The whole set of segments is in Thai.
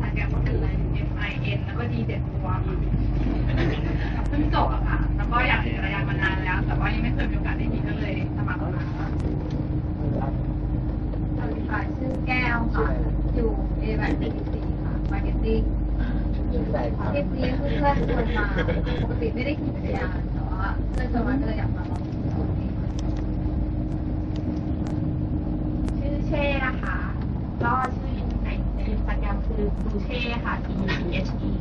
สายแกก็เป็อะไร M I N แล้วก็ D เจ็ดตัวค่ะเพิ่งจบอะค่ะ แล้วก็อยากเห็นจักรยานมานานแล้ว แต่ว่ายังไม่เคยมีโอกาสได้มีก็เลยสมัครมาค่ะสวัสดีค่ะชื่อแก้วค่ะ อยู่เอเวนต์ซีค่ะมาร์เก็ตติ้งทริปนี้เพื่อนชวนมาปกติไม่ได้ขี่จักรยานแต่ว่าเพื่อนชวนมาก็เลยอยากมาลองชื่อเช่นะคะรอด คือดูเช่ค่ะ T H E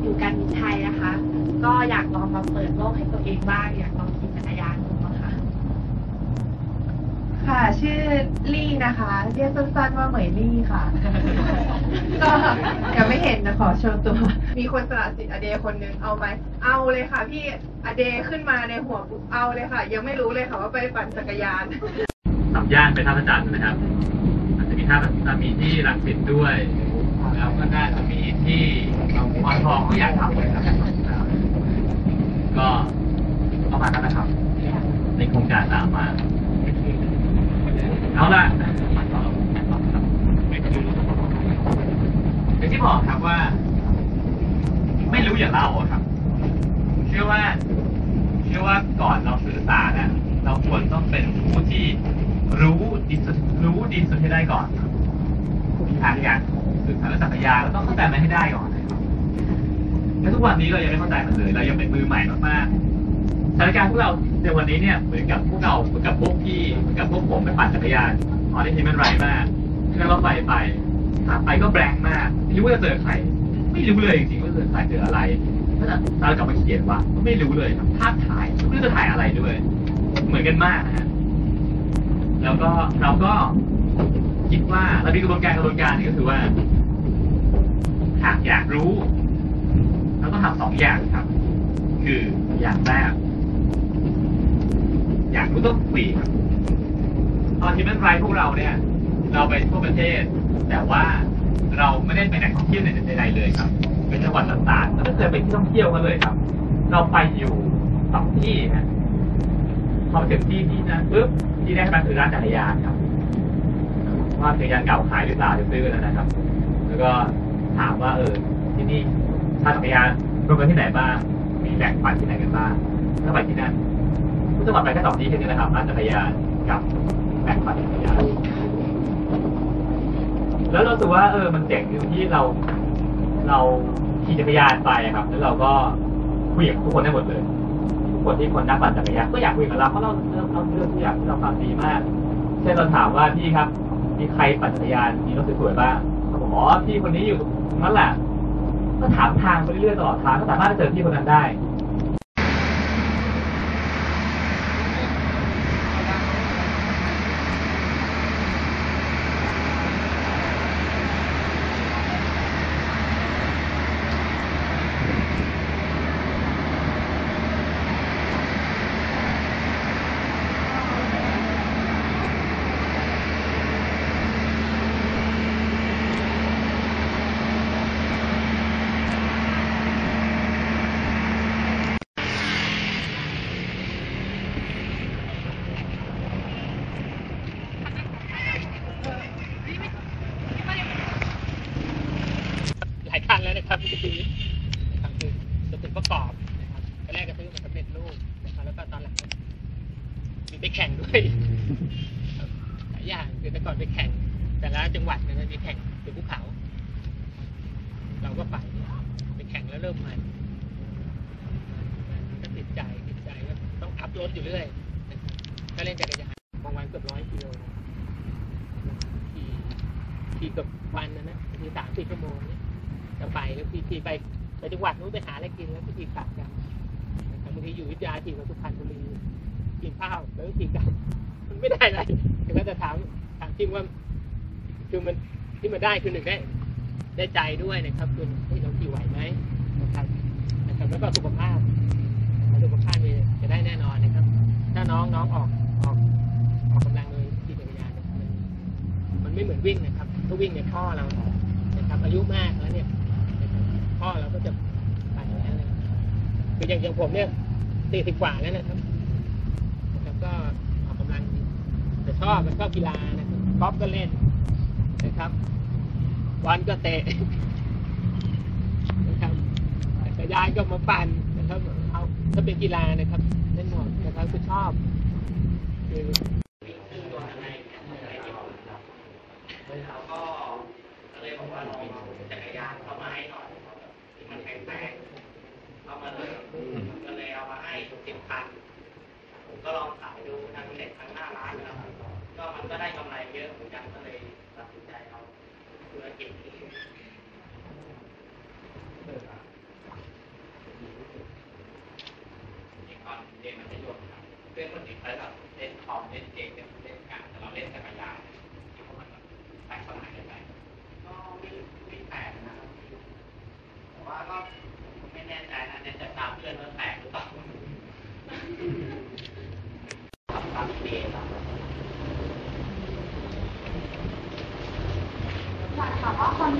อยู่การบินไทยนะคะ ก็อยากลองมาเปิดโลกให้ตัวเองบ้าง อยากลองขี่จักรยานดูอะค่ะ ค่ะ ชื่อลี่นะคะ เรียกสั้นๆว่าเหมยลี่ค่ะ ก็ยังไม่เห็นนะขอโชว์ตัว มีคนสละสิทธิ์อเดย์คนหนึงเอาไหมเอาเลยค่ะ พี่อเดย์ขึ้นมาในหัวปุ๊บเอาเลยค่ะ ยังไม่รู้เลยค่ะว่าไปปั่นจักรยาน สัมย่านไปท่าพระจันทร์นะครับอาจจะมีท่าจะมีที่รังสิตด้วย แล้วก็น่าจะมีที่มอทองก็อยากทำเลยครับ ก็ประมาณนั้นนะครับ ในโครงการตามมา เอาละอย่างที่บอกครับว่า ไม่รู้อย่าเล่าอะครับ เชื่อว่า เชื่อว่าก่อนเราสื่อสารน่ะเราควรต้องเป็นผู้ที่รู้ดีสุดรู้ดีสุดให้ได้ก่อนทางอย่าง สื่อสารและจักรยานเราต้องเข้าใจมันให้ได้ก่อนนะครับและทุกวันนี้เรายังไม่เข้าใจมันเลย เรายังเป็นมือใหม่มากๆสถานการณ์พวกเราในวันนี้เนี่ยเหมือนกับพวกเราเหมือนกับพวกพี่เหมือนกับพวกผมไปปั่นจักรยานตอนที่มันไรมากนั่งรถไฟไปถาไปก็แบงมากไม่รู้ว่าจะเจอใครไม่รู้เลยจริงๆว่าเจอใครเจออะไรถ้าเรากลับมาเขียนว่าไม่รู้เลยครับภาพถ่ายไม่รู้จะถ่ายอะไรด้วย เหมือนกันมากนะฮะแล้วก็เราก็ คิดว่าเรามีกระบวนการกระบวนการนึงก็คือว่า หากอยากรู้เราต้องทำสองอย่างครับ คืออย่างแรกอยากรู้ต้องคุยครับตอนที่มันไรพวกเราเนี่ย เราไปทั่วประเทศ แต่ว่าเราไม่ได้ไปไหนท่องเที่ยวไหนใดๆเลยครับเป็นจังหวัดต่างๆแล้วไม่เคยไปที่ท่องเที่ยวกันเลยครับ เราไปอยู่สองที่ฮะพอถึงที่ที่นั้นปุ๊บที่แรกมันคือร้านจักรยานครับ ว่าจักรยานเก่าขายหรือเปล่าจะซื้อแล้วนะครับ แล้วก็ถามว่าเออที่นี่ถ้าจักรยานรวมกันที่ไหนบ้างมีแหล่งปั่นที่ไหนกันบ้างถ้าไปที่นั่นทุกจังหวัดไปแค่สองที่แค่นี้นะครับร้านจักรยานกับแหล่งปั่นจักรยานแล้วเราสึกว่าเออมันเจ๋งที่เรา เราขี่จักรยานไปครับ แล้วเราก็คุยกับทุกคนได้หมดเลยทุกคนที่คนนักปั่นจักรยานก็อยากคุยกับเราเพราะเราเราเราเรื่องทุกอย่างที่เราฟังดีมาก เช่นเราถามว่าพี่ครับ มีใครปั่นจักรยานมีรถสวยๆบ้างเขาบอกอ๋อพี่คนนี้อยู่นั่นแหละก็ถามทางไปเรื่อยๆตลอดทางก็สามารถจะเจอพี่คนนั้นได้ หลายคั นะครับที่ซื้อนะครับคือจะถึงประกอบนะครับตอนแรกก็ซื้อมาสำเร็จรูปนะครับแล้วก็ตอนหลังมีไปแข่งด้วยหลายอย่างคือแต่ก่อนไปแข่ง แต่ละจังหวัดเนี่ยมันมีแข่งเป็นภูเขา เราก็ไปไปแข่งแล้วเริ่มมันมันก็ติดใจติดใจก็ต้องอัพรถอยู่เรื่อยก็เล่นจักรยานบางวันเกือบร้อยกิโลขี่ขี่เกับวันนะนะมีสามสี่ชั่วโมง จะไปแล้วพี่ทีไปไปจังหวัดนู้นไปหาอะไรกินแล้วพี่ทีกลับกันบางทีอยู่วิทยาทีกับสุพรรณบุรีกินข้าวแล้วก็ทีกลับมันไม่ได้อะไรแต่ก็จะถามถามจริงว่าคือมันที่มันได้คือหนึ่งได้ได้ใจด้วยนะครับคือเฮ้เราขี่ไหวไหมนะครับนะครับแล้วก็สุขภาพสุขภาพจะได้แน่นอนนะครับ ถ้าน้องน้องออกออกออกกำลังโดยขี่จักรยานเนี่ยมันมันไม่เหมือนวิ่งนะครับถ้าวิ่งในยข้อเรานะครับอายุมากแล้วเนี่ย พ่อเราก็จะไปแล้วนะคืออย่างอย่างผมเนี่ยสี่สิบกว่าแล้วนะครับนะครับ ก็ออกกำลังแต่ชอบมันชอบกีฬานะครับกอล์ฟก็เล่นนะครับบอลก็เตะนะครับจักรยานก็มาปั่นนะครับ เอาถ้าเป็นกีฬานะครับเล่นหมดนะครับคือชอบคือเราก็เลยบอกว่า แปดเอามาเลยก็เลยเอามาให้สิบพันผมก็ลองขายดูทั้งเด็ตทั้งหน้าร้านแล้วก็มันก็ได้กำไรเยอะเหมือนกันก็เลย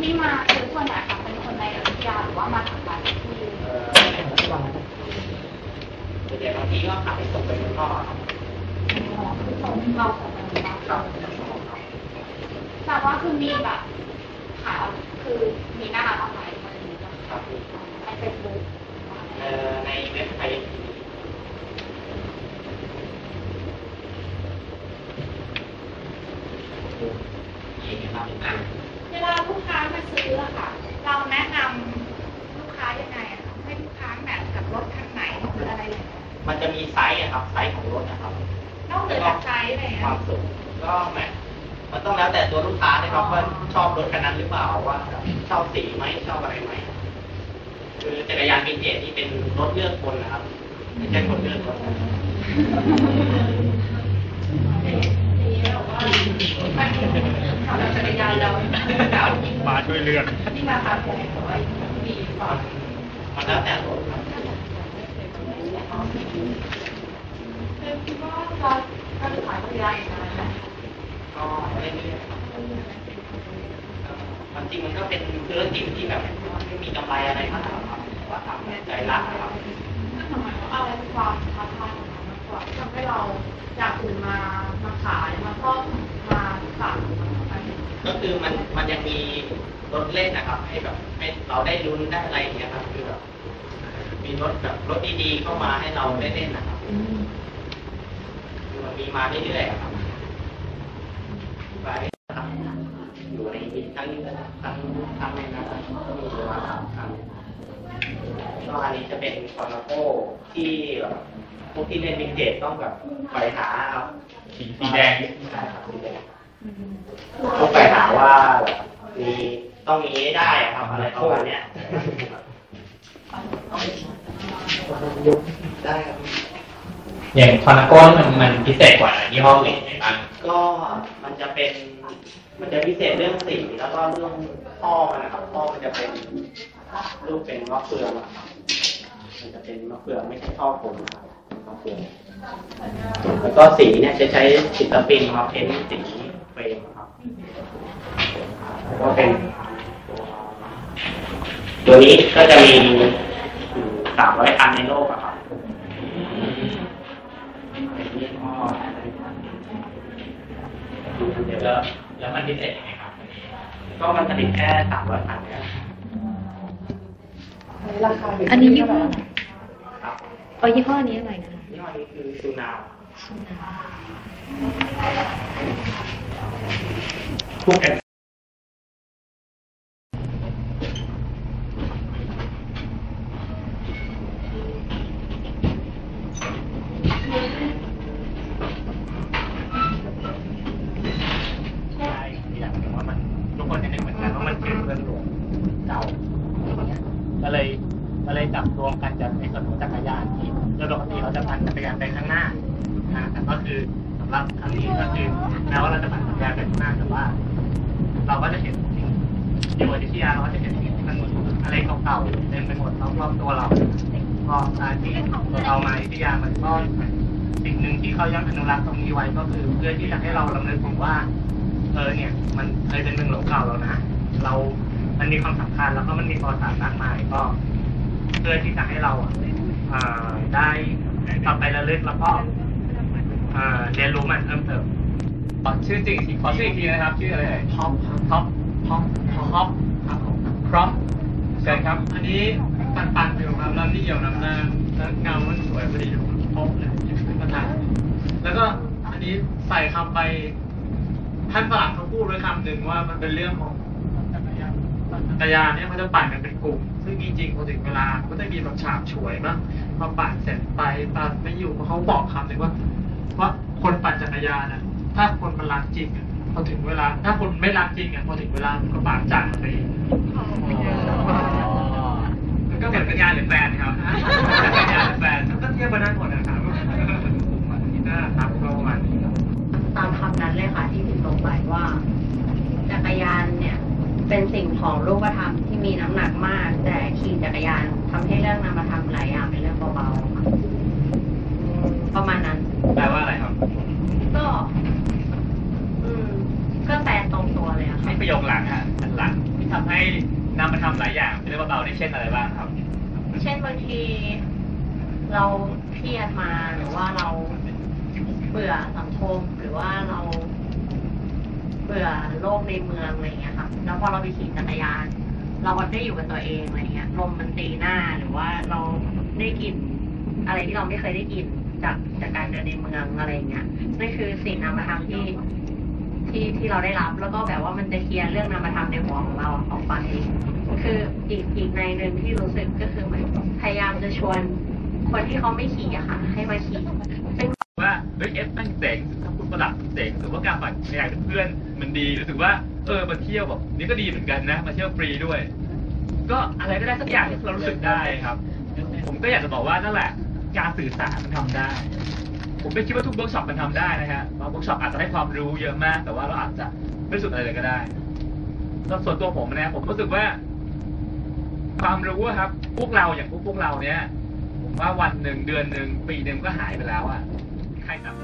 ที่มาคือส่วนใหญ่ค่ะเป็นคนในอยุธยาหรือว่ามาจากหลายที่เอ่อระหว่างส่วบางทีก็ขายส่งไปข้างนอกครับคือส่งเราส่งไปที่บ้านแต่ว่าคือมีแบบขายคือมีหน้าร้านออนไลน์อะไรอย่างเงี้ยครับในเฟซบุ๊กในเว็บไซต์นี่นะครับอะ เวลาลูกค้ามาซื้ออะค่ะ เราแนะนำลูกค้ายังไงอะคะให้ลูกค้า match กับรถคันไหนหรืออะไรอย่างเงี้ย มันจะมีไซส์อะครับ ไซส์ของรถนะครับ นอกเหนือจากไซส์อะไรอย่าง ค เงี้ วาย มสูงก็ match มันต้อง แล้วแต่ตัวลูกค้านะครับว่าชอบรถคันนั้นหรือเปล่าว่าชอบสีไหมชอบอะไรไหมคือจักรยานวินเทจที่เป็นรถเลือกคนนะครับไม่ใช่คนเลือกรถนะครับขับจักรยานเราเรามาช่วยเลือกที่มาขับแพงแต่ว่ามีก่อนมันแล้วแต่รถครับ คือคิดว่าเราการขายจักรยานอีกนานไหม ก็เรื่อยๆครับความจริงมันก็เป็นธุรกิจที่แบบ ไม่มีกำไรอะไรมากหรอกครับว่าทำใจรักนะครับทำไมว่าอะไรคือความท้าทายของมันมากกว่าที่ทำให้เราอยากตื่นมามาขายมาซ่อมมาสั่งมาอะไรอย่างเงี้ยก็คือมันมันยังมีรถเล่นนะครับ ให้แบบให้เราได้ลุ้นได้อะไรอย่างเงี้ยครับคือแบบมีรถแบบรถดีๆเข้ามาให้เราได้เล่นนะครับคือมันมีมาเรื่อยๆอะครับไปอยู่ในทั้งทั้งทั้งในนั้น นนี้จะเป็น Colnago ที่แบบพวกที่เล่นวินเทจต้องแบบไปหาครับสีแดงใช่ครับสีแดงต้องไปหาว่ามีต้องมีให้ได้อะครับอะไรประมาณเนี้ยได้ครับอย่าง Colnago มันมันพิเศษกว่ายี่ห้ออื่นไหมบ้างก็มันจะเป็น มันจะพิเศษเรื่องสีแล้วก็เรื่องท่อมันนะครับท่อมันจะเป็นรูปเป็นมะเฟืองอะครับ มันจะเป็นมะเฟืองไม่ใช่ท่อผมนะครับมะเฟืองแล้วก็สีเนี่ยจะใช้สีสปรินมาเพ้นสีเฟรมครับแล้วก็เป็นตัวนี้ก็จะมีสามร้อยคันในโลกอะครับเป็นะครับเดี๋ยวแล้วแล้วมันพิเศษยังไงครับ ก็มันผลิตแค่สามร้อยคันเนี่ยราคาอันนี้ยี่ห้อ เอายี่ห้อนี้หน่อยนะยี่ห้อนี้คือซูนาวทุกแอนใช่อย่างหนึ่งว่ามันทุกคนจะนึกเหมือนกันว่ามันคือเรื่องหลวงเก่าอย่างเงี้ย ก็เลยก็เลยจับรวมกันจากในส่วนของจักรยานที่โดยปกติเราจะปั่นจักรยานไปข้างหน้านะแต่ก็คือสำหรับครั้งนี้ก็คือแม้ว่าเราจะปั่นจักรยานไปข้างหน้าแต่ว่า เราก็จะเห็นสิ่ง อยู่อยุธยาเราจะเห็นมันอะไรเก่าๆเต็มไปหมดรอบๆตัวเราพอการที่เรามาอยุธยามันก็สิ่งหนึ่งที่เขายังอนุรักษ์ตรงนี้ไว้ก็คือ เพื่อที่จะให้เรารำลึกถึงว่าเออเนี่ย มันเคยเป็นเมืองหลวงเก่าแล้วนะเรา มันมีความสำคัญแล้วก็มันมีประวัติศาสตร์มากมายก็ เพื่อที่จะให้เราอ่าได้กลับไประลึกแล้วก็อ่าเรียนรู้มันเพิ่มเติมชื่อจริงขอชื่ออีกทีนะครับ ชื่ออะไรท็อปท็อป ท็อปท็อปครอปเชิญครับ อันนี้ปันปันๆอยู่ครับแล้วนี่เหี่ยวน้ำน้ำแล้วเงามันสวยพอดีอยู่พบเลยประทานแล้วก็อันนี้ใส่คำไปท่านฝรั่งเขาพูดไว้คำหนึ่งว่ามันเป็นเรื่องของจักรยานจักรยานเนี่ยมันจะปั่นกันเป็นกลุ่ม ซึ่งจริงๆพอถึงเวลาก็จะมีแบบฉาบฉวยบ้างพอปั่นเสร็จไปปั่นไม่อยู่เขาบอกคำหนึ่งว่า ว่าคนปั่นจักรยานอะถ้าคนมันรักจริงอะ อถึงเวลา ถ้าคนไม่รักจริงอะพอถึงเวลามันก็ปากจากมันไปเองมันก็เหมือนเป็นงานหรือแฟนครับเป็นงานหรือแฟนก็เทียบกันได้หมดนะครับนะครับก็ประมาณนี้ครับตามคำนั้นเลยค่ะที่พิมพ์ลงไปว่า จักรยานเนี่ยเป็นสิ่งของรูปธรรมที่มีน้ำหนักมาก แต่ขี่จักรยานทำให้เรื่องนามธรรมหลายอย่างเป็นเรื่องเบาๆค่ะอืมประมาณนั้น แปลว่าอะไรครับ ก็ อืม ก็แปลตรงตัวเลยอะค่ะ ให้ประโยคหลังฮะอันหลังที่ทำให้เรื่องเบาๆนี่เช่นอะไรบ้างครับเช่นบางที เราเครียดมาหรือว่าเราเบื่อสังคมหรือว่าเรา เบื่อโลกในเมืองอะไรอย่างเงี้ยค่ะแล้วพอเราไปขี่จักรยาน เราได้อยู่กับตัวเองอะไรเงี้ยลมมันตีหน้าหรือว่าเราได้กลิ่นอะไรที่เราไม่เคยได้กลิ่นจากจากการเดินในเมืองอะไรเงี้ยนั่นคือสิ่งนามธรรมที่ ที่ที่เราได้รับ แล้วก็แบบว่ามันจะเคลียร์เรื่องนามธรรมในหัวของเราออกไป คืออีกอีกในหนึ่งที่รู้สึกก็คือเหมือนพยายามจะชวนคนที่เขาไม่ขี่อะค่ะ ให้มาขี่ซึ่งว่าเฮ้ยเอฟแม่งเจ๋งถ้าคุณประหลัดเจ๋งรู้สึกว่าการปั่นจักรยานเพื่อนมันดีรู้สึกว่าเออมาเที่ยวแบบนี่ก็ดีเหมือนกันนะ มาเที่ยวฟรีด้วย ก็อะไรก็ได้สักอย่างที่เรารู้สึกได้ครับ ผมก็อยากจะบอกว่านั่นแหละ การสื่อสารมันทำได้ ผมไม่คิดว่าทุกเวิร์กช็อปมันทำได้นะฮะบางเวิร์กช็อปอาจจะให้ความรู้เยอะมาก แต่ว่าเราอาจจะไม่สุดอะไรเลยก็ได้แล้วส่วนตัวผมนะผมรู้สึกว่า ความรู้อะครับ พวกเราอย่างพวกพวกเราเนี้ยผมว่าวันหนึ่งเดือนหนึ่งปีหนึ่งก็หายไปแล้วอะใครจำ